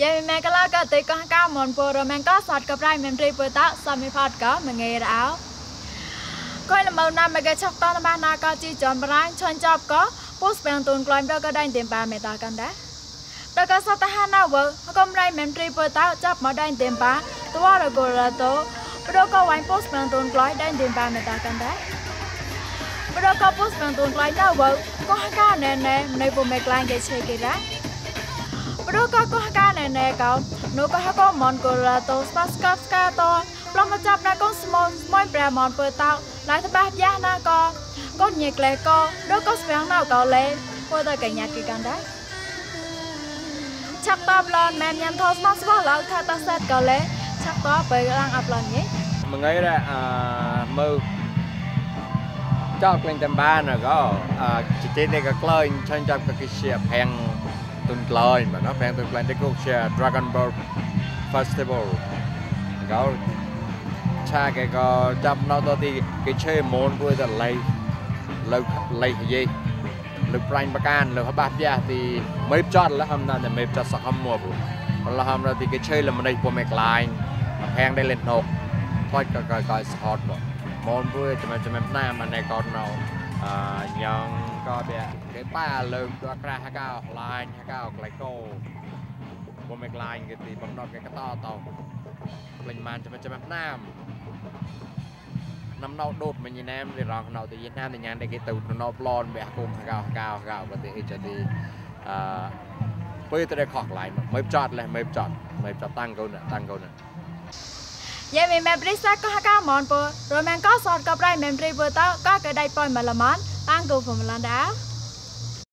Ye me kala ka te ka ka mon po ro men ka sat ka prai mem tri po ta sa mi phat ka me nge rao កយលមណាមកឆកតនបាណាកជីចនបរាញឆនចាប់ក៏ពុស្បែងតូនក្លាញ់ប្រកដៃទេបាមេតាកាន់ដែរប្រកសតហាណាវកំរៃមេមត្រីពតចាប់មកដៃទេបាតវរកូរតោប្រកវ៉ៃពុស្បែងតូនក្លាញ់ដៃទេបាមេតាកាន់ដែរប្រកពុស្បែងតូនក្លាញ់ណាវក៏ហកាណែណែនៃពុមេក្លាញ់គេឆេគេរ៉ាប្រកក៏ហកា ណែណែកោនោះក៏ហកមនកូរតោស្ប៉ាស្កាស្កាតោប្លំមកចាប់ណាកូនស្មូនស្មូនប្រែមនពើតោឡៃតបាយ៉ាណាក៏កូនញេក្លែក៏ដូចក៏ស្វាងណៅកោលេពើតើកញ្ញាគេកាន់ដែរឆាក់តបឡនមែនញ៉ាំថោស្មោះស្វះឡៅថាតសេតកោលេឆាក់តបបើរាំងអាប់ឡនញេមួយថ្ងៃដែរអឺមើលចោលក្លែងតាមបានក៏អឺជិះនេះក៏ក្លែងឆាញ់ចាប់ក៏គេជាផាំង ទន់ក្លែងបាទណាផែនទន់ក្លែង Techno Share Dragon Ball Festival កោឆាគេក៏ចាប់នៅទៅទីគេឆេមូនព្រោះតែឡៃលើឡៃយេលើប្រាញ់ប្រកានលើបាសផ្ទះទីមេបចត់លះហំណាតែមេបចត់សោះហំមកព្រោះលះហំនៅទីគេឆេលំនេះពួកមេក្លាញ់ផែងដែលលេណូកគាត់ក៏ក៏ស្ហតមកមូនព្រោះចាំចាំផ្នែកមកណែកោតនៅអឺយ៉ាង វាគេប៉ាលើកដល់ក្រាស់ហកោឡាញហកោក្លៃកោបំមេក្លាញគេទីបំណត់គេកតតក្លែងបានចាំចាំណាម năm nâu đột mình nhìn em thì rằng nâu từ Việt Nam thì nhàn đây cái tàu nó plon bẻ cùng cao cao cao và thì cho thì bây giờ đây khóc lại mới chọn lại mới chọn mới chọn tăng câu nữa tăng câu nữa យេមីមេប្រិសាក៏ហកាមនពរមែងក៏សតក៏ប្រៃមេមត្រីពើតក៏កដៃប៉យមឡមន តាំងគូហ្វមឡនដា